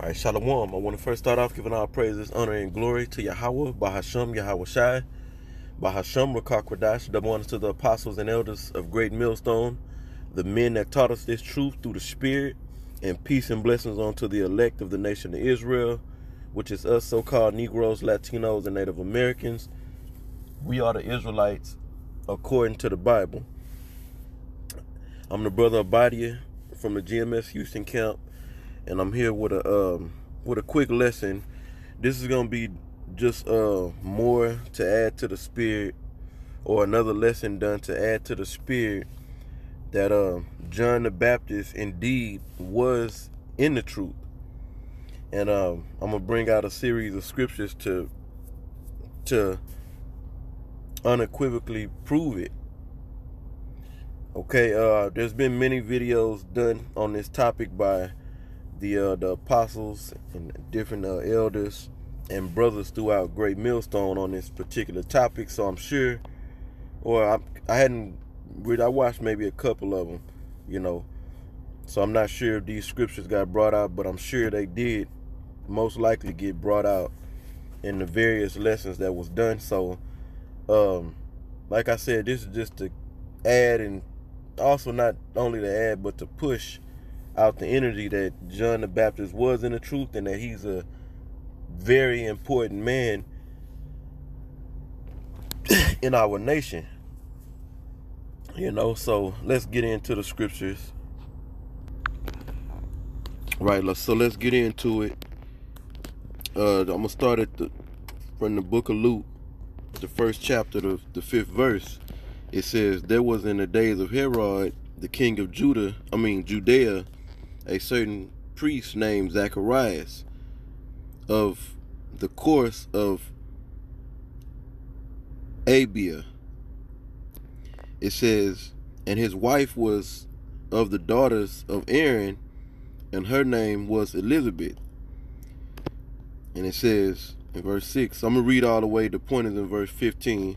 All right, Shalom. I want to first start off giving all praises, honor, and glory to Yahweh, Bahasham, Yahweh Shai, Bahasham, Rakakwadash, double honors to the apostles and elders of Great Millstone, the men that taught us this truth through the Spirit, and peace and blessings unto the elect of the nation of Israel, which is us so called Negroes, Latinos, and Native Americans. We are the Israelites according to the Bible. I'm the brother Abadia from the GMS Houston camp and I'm here with a um, with a quick lesson. This is gonna be just uh, more to add to the spirit, or another lesson done to add to the spirit that uh, John the Baptist indeed was in the truth. And um, I'm gonna bring out a series of scriptures to to unequivocally prove it. Okay, uh, there's been many videos done on this topic by the uh, the apostles and different uh, elders and brothers throughout Great Millstone on this particular topic. So I'm sure, or I, I hadn't read. I watched maybe a couple of them, you know. So I'm not sure if these scriptures got brought out, but I'm sure they did. Most likely get brought out in the various lessons that was done. So, um, like I said, this is just to add and also not only to add but to push out the energy that John the Baptist was in the truth and that he's a very important man in our nation. You know, so let's get into the scriptures. Right, so let's get into it. Uh, I'm gonna start at the from the book of Luke, the first chapter, the, the fifth verse. It says, "There was in the days of Herod, the king of Judah, I mean Judea, a certain priest named Zacharias of the course of Abia. It says, and his wife was of the daughters of Aaron, and her name was Elizabeth. And it says in verse 6, I'm going to read all the way, the point is in verse 15,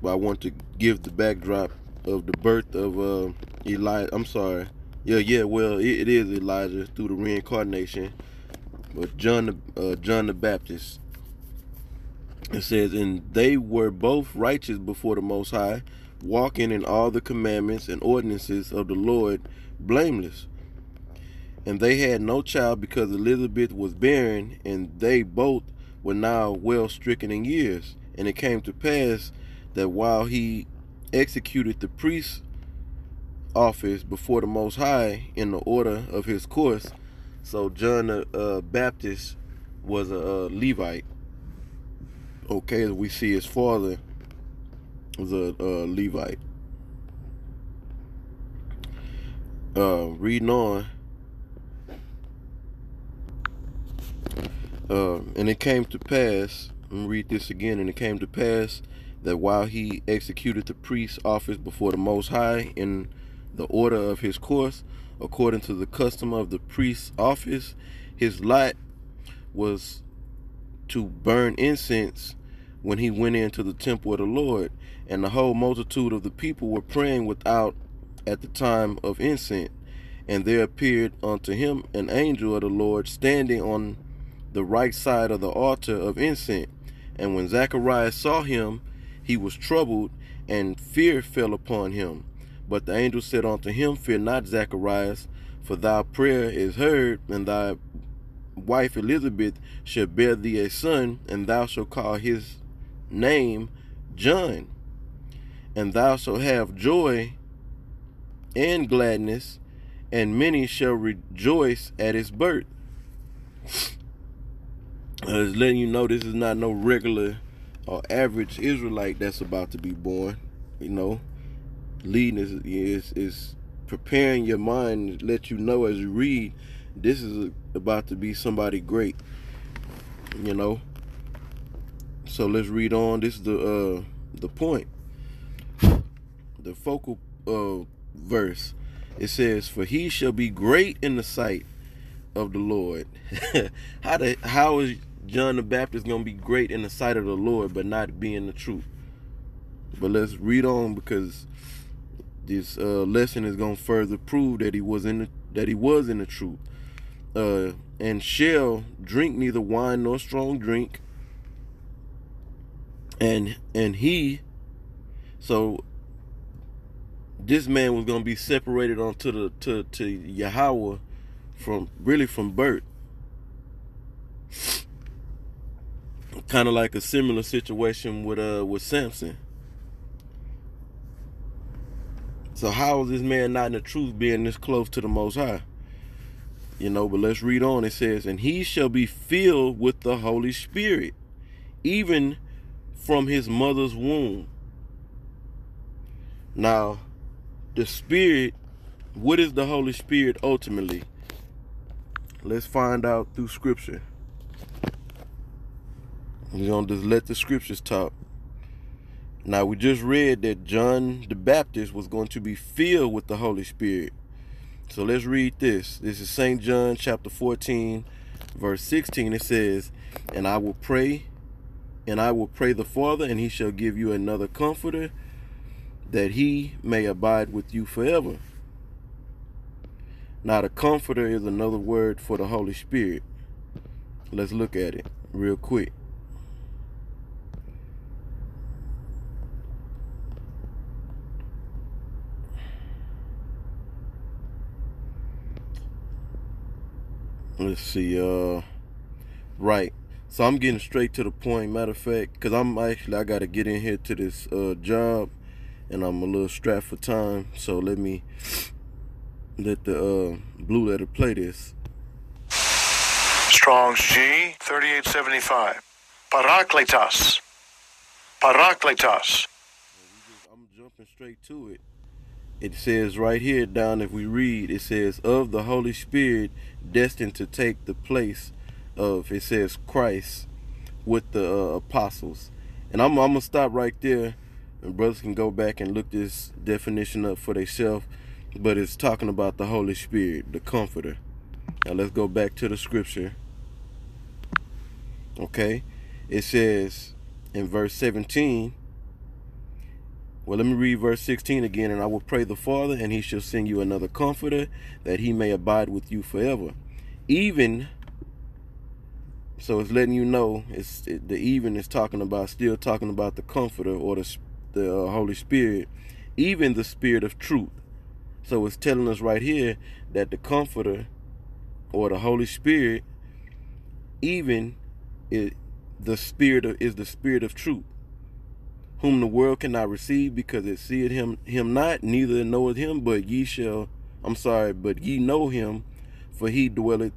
but I want to give the backdrop of the birth of uh, Eli. I'm sorry, yeah, yeah. Well, it, it is Elijah through the reincarnation, but John, uh, John the Baptist. It says, and they were both righteous before the Most High, walking in all the commandments and ordinances of the Lord, blameless. And they had no child because Elizabeth was barren, and they both were now well stricken in years. And it came to pass that while he executed the priest's office before the Most High in the order of his course. So John the uh, Baptist was a, a Levite. Okay, as we see his father was a, a Levite. Uh, reading on. Uh, and it came to pass, me read this again, and it came to pass that while he executed the priest's office before the Most High in the order of his course, according to the custom of the priest's office. His lot was to burn incense when he went into the temple of the Lord, and the whole multitude of the people were praying without at the time of incense. And there appeared unto him an angel of the Lord standing on the right side of the altar of incense. And when Zacharias saw him, he was troubled, and fear fell upon him. But the angel said unto him, Fear not, Zacharias, for thy prayer is heard, and thy wife Elizabeth shall bear thee a son, and thou shalt call his name John. And thou shalt have joy and gladness, and many shall rejoice at his birth. Uh, Was letting you know this is not no regular or average Israelite that's about to be born, you know leading is is is preparing your mind let you know as you read this is about to be somebody great you know? So let's read on. This is the uh the point. The focal uh verse. It says for he shall be great in the sight of the lord. How the how is john the baptist gonna be great in the sight of the lord but not being the truth? But let's read on because this uh, lesson is going to further prove that he was in the, that he was in the truth. uh, and shall drink neither wine nor strong drink. And and he, so this man was gonna be separated onto the to to Yahweh from really from birth. Kind of like a similar situation with uh with Samson. So how is this man not in the truth being this close to the Most High? You know, but let's read on. It says, And he shall be filled with the Holy Spirit, even from his mother's womb. Now, the Spirit, what is the Holy Spirit ultimately? Let's find out through Scripture. We're going to just let the Scriptures talk. Now, we just read that John the Baptist was going to be filled with the Holy Spirit. So let's read this. This is St. John chapter 14, verse 16. It says, And I will pray, and I will pray the Father, and he shall give you another comforter, that he may abide with you forever. Now, the comforter is another word for the Holy Spirit. Let's look at it real quick. Let's see uh right. So i'm getting straight to the point. Matter of fact because i'm actually i gotta get in here to this uh job and i'm a little strapped for time. So let me let the uh blue letter play this. Strong's g 3875 parakletos parakletos i'm jumping straight to it it says right here down if we read it says of the holy spirit destined to take the place of it says christ with the uh, apostles. And I'm, I'm gonna stop right there and brothers can go back and look this definition up for themselves but it's talking about the holy spirit the comforter. Now let's go back to the scripture. Okay? It says in verse 17 well, let me read verse 16 again. And I will pray the Father, and he shall send you another comforter, that he may abide with you forever. Even, so it's letting you know, it's it, the even is talking about, still talking about the comforter or the, the uh, Holy Spirit, even the Spirit of truth. So it's telling us right here that the comforter or the Holy Spirit, even it, the Spirit of, is the Spirit of truth whom the world cannot receive because it seeth him him not, neither knoweth him, but ye shall I'm sorry, but ye know him, for he dwelleth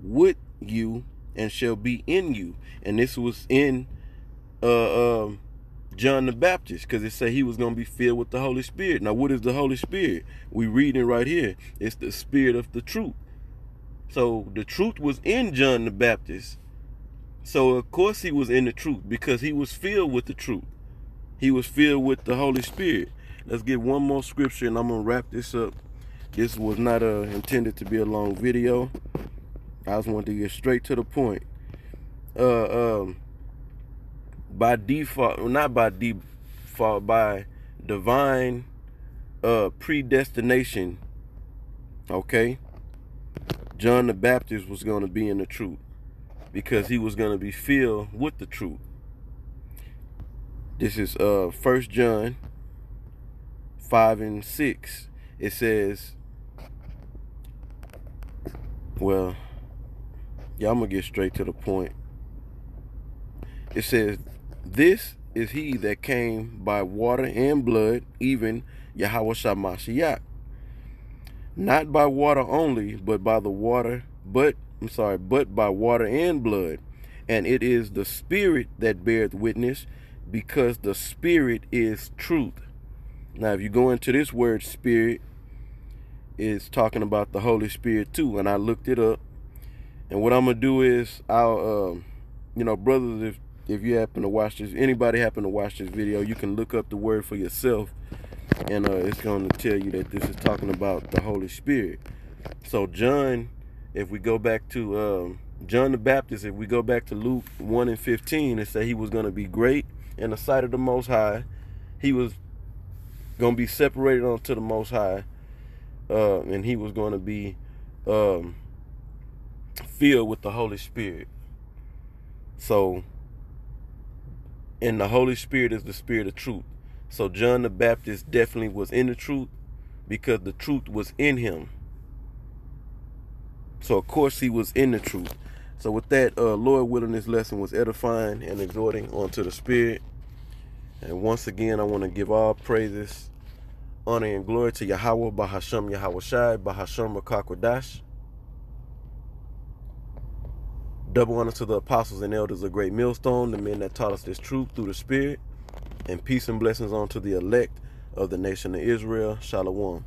with you and shall be in you. And this was in uh, uh John the Baptist, because it said he was going to be filled with the Holy Spirit. Now, what is the Holy Spirit? We reading it right here. It's the spirit of the truth. So the truth was in John the Baptist. So of course he was in the truth because he was filled with the truth he was filled with the Holy Spirit. Let's get one more scripture and I'm going to wrap this up. This was not uh, intended to be a long video. I just wanted to get straight to the point. Uh, um, by default, not by default, by divine uh, predestination, okay, John the Baptist was going to be in the truth because he was going to be filled with the truth. This is uh First John 5 and 6. It says, well, yeah, I'm gonna get straight to the point. It says, This is he that came by water and blood, even Yahweh Shamashiach. Not by water only, but by the water, but I'm sorry, but by water and blood. And it is the Spirit that beareth witness, because the spirit is truth. Now, if you go into this word spirit, it's talking about the Holy Spirit too. And I looked it up. And what I'm gonna do is I'll um, you know, brothers, if if you happen to watch this, anybody happen to watch this video, you can look up the word for yourself. And uh, it's going to tell you that this is talking about the Holy Spirit. So John, if we go back to um, John the Baptist, if we go back to Luke 1 and 15, it said he was going to be great in the sight of the Most High. He was going to be separated unto the Most High, uh, and he was going to be um, filled with the Holy Spirit. So, and the Holy Spirit is the spirit of truth. So John the Baptist definitely was in the truth because the truth was in him. So of course he was in the truth. So with that, uh, Lord willing, this lesson was edifying and exhorting onto the Spirit. And once again, I want to give all praises, honor, and glory to Yahweh, Bahasham Yahweh Shai, Bahasham Rakakwadash. Double honor to the apostles and elders of Great Millstone, the men that taught us this truth through the Spirit. And peace and blessings unto the elect of the nation of Israel. Shalom.